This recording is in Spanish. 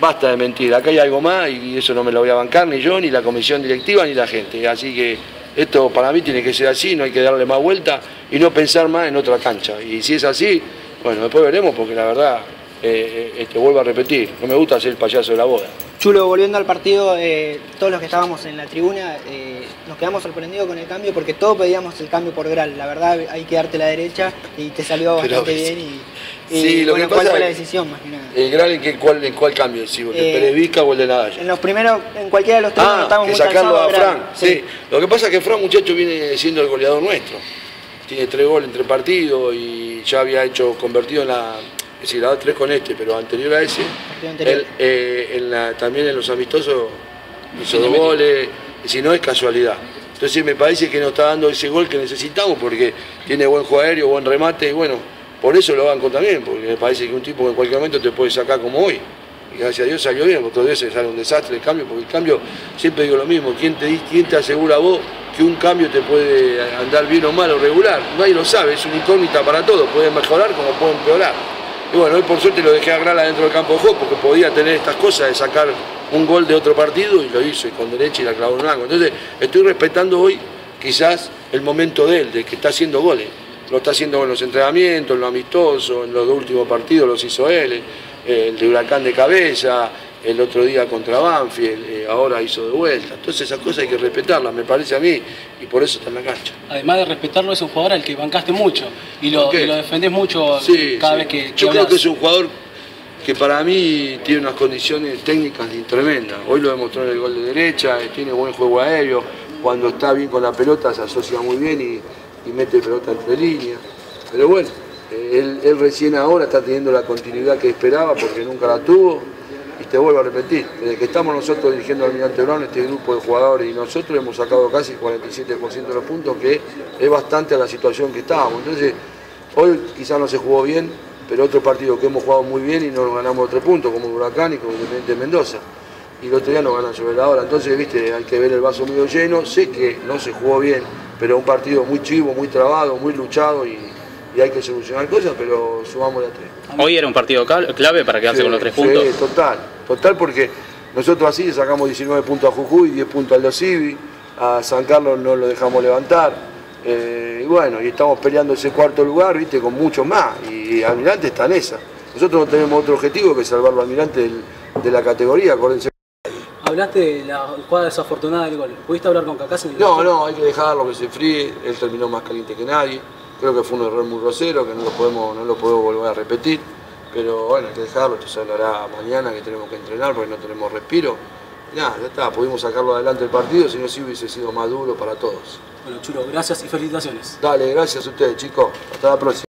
basta de mentir, acá hay algo más y eso no me lo voy a bancar ni yo, ni la comisión directiva, ni la gente. Así que esto para mí tiene que ser así, no hay que darle más vuelta y no pensar más en otra cancha. Y si es así, bueno, después veremos porque la verdad, eh, eh, este, vuelvo a repetir, no me gusta ser el payaso de la boda. Chulo, volviendo al partido, eh, todos los que estábamos en la tribuna nos quedamos sorprendidos con el cambio porque todos pedíamos el cambio por Gral. La verdad hay que darte la derecha y te salió bastante bien. Y, sí, lo que ¿Cuál pasa fue la decisión más que nada? ¿El Gral en, qué, cuál, en cuál cambio? ¿Si ¿El Eh, Pérez Vizca o el de Nadal? En los primeros, en cualquiera de los tres no Ah, estábamos que muy sacarlo a. Fran. Sí. Lo que pasa es que Fran, muchacho, viene siendo el goleador nuestro. Tiene tres goles entre partidos y ya había hecho convertido en la. Es decir, la tres con este, pero anterior a ese. Anterior. él, eh, en la- también en los amistosos hizo dos goles. Si no es casualidad. Entonces me parece que nos está dando ese gol que necesitamos porque tiene buen juego aéreo, buen remate. Y bueno, por eso lo banco también, porque me parece que un tipo en cualquier momento te puede sacar como hoy. Y gracias a Dios salió bien, otras veces sale un desastre el cambio, porque el cambio, siempre digo lo mismo, ¿quién te, quién te asegura a vos que un cambio te puede andar bien o mal o regular? Nadie lo sabe, es una incógnita para todos, puede mejorar como puede empeorar. Y bueno, hoy por suerte lo dejé a Grala dentro del campo de juego porque podía tener estas cosas de sacar un gol de otro partido y lo hizo y con derecha y la clavó en blanco. Entonces estoy respetando hoy quizás el momento de él, de que está haciendo goles. Lo está haciendo en los entrenamientos, en lo amistoso, en los dos últimos partidos los hizo él, eh, el de Huracán de cabeza, el otro día contra Banfield, eh, ahora hizo de vuelta. Entonces esas cosas hay que respetarlas, me parece a mí, y por eso está en la cancha. Además de respetarlo, es un jugador al que bancaste mucho y lo, y lo defendés mucho Sí, cada sí. vez que, Yo creo que es un jugador que para mí tiene unas condiciones técnicas tremendas. Hoy lo demostró en el gol de derecha, eh, tiene buen juego aéreo, cuando está bien con la pelota se asocia muy bien y, y mete pelota entre líneas. Pero bueno, él, recién ahora está teniendo la continuidad que esperaba porque nunca la tuvo. Y te vuelvo a repetir, desde que estamos nosotros dirigiendo al Almirante Brown, este grupo de jugadores y nosotros hemos sacado casi el 47% de los puntos, que es bastante a la situación que estábamos. Entonces, Hoy quizás no se jugó bien, pero otro partido que hemos jugado muy bien y no ganamos tres puntos, como Huracán y como Independiente de Mendoza. Y el otro día nos ganan sobre la hora. Entonces, viste, hay que ver el vaso medio lleno. Sé que no se jugó bien, pero un partido muy chivo, muy trabado, muy luchado y, y hay que solucionar cosas, pero sumamos la tres. Hoy era un partido clave para quedarse Sí, con los tres sí, puntos. total, total porque nosotros así sacamos 19 puntos a Jujuy, 10 puntos al Dosivi, a San Carlos no lo dejamos levantar. eh, y bueno, y estamos peleando ese cuarto lugar, viste, con mucho más. Y Almirante está en esa. Nosotros no tenemos otro objetivo que salvarlo a Almirante del- de la categoría, acuérdense. Hablaste de la jugada desafortunada del gol. ¿Pudiste hablar con Cacá? No, no, hay que dejarlo que se fríe. Él terminó más caliente que nadie. Creo que fue un error muy grosero, que no lo podemos, no lo podemos volver a repetir. Pero bueno, hay que dejarlo, esto se hablará mañana que tenemos que entrenar porque no tenemos respiro. Y nada, ya está, pudimos sacarlo adelante el partido, si no sí hubiese sido más duro para todos. Bueno, Chulo, gracias y felicitaciones. Dale, gracias a ustedes chicos. Hasta la próxima.